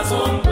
corazón.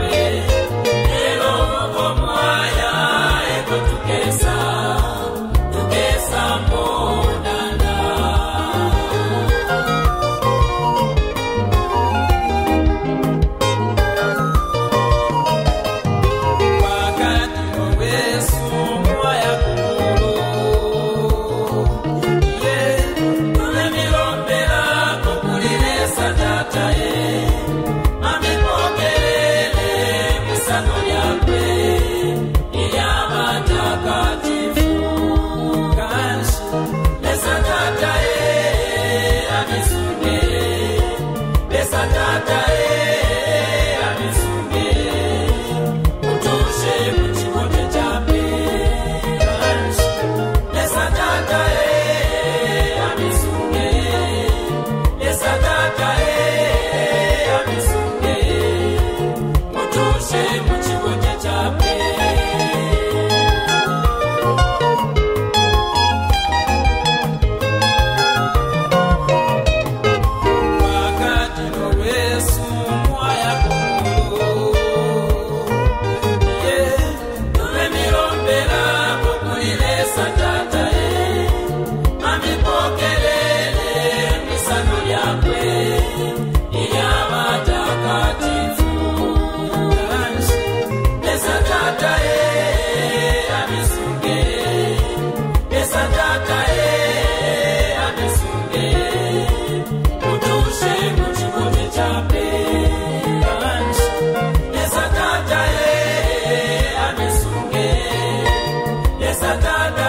sadada